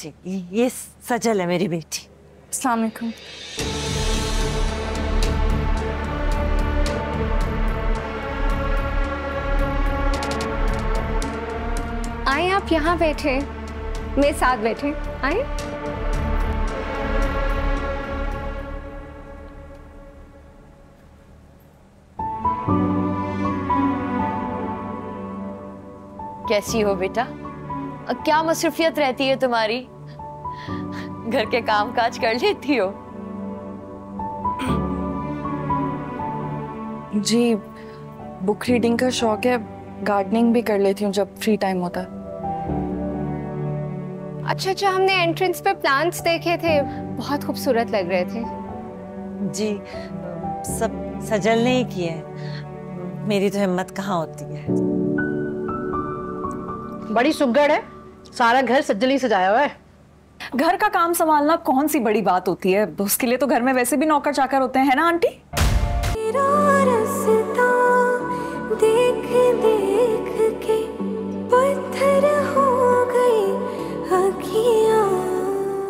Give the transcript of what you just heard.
जी ये सजल है मेरी बेटी। अस्सलाम वालेकुम आए आप यहाँ बैठे। मेरे साथ बैठे। आए कैसी हो बेटा? क्या मसरूफियत रहती है तुम्हारी? घर के काम काज कर लेती हो? जी बुक रीडिंग का शौक है गार्डनिंग भी कर लेती हूँ जब फ्री टाइम होता। है अच्छा अच्छा हमने एंट्रेंस पे प्लांट्स देखे थे। बहुत खूबसूरत लग रहे थे। जी सब सजल ने ही किए मेरी तो हिम्मत कहाँ होती है? बड़ी सुगड़ है। सारा घर सज्जली सजाया हुआ है। घर का काम संभालना कौन सी बड़ी बात होती है? उसके लिए तो घर में वैसे भी नौकर चाकर होते हैं ना आंटी? देख देख के पत्थर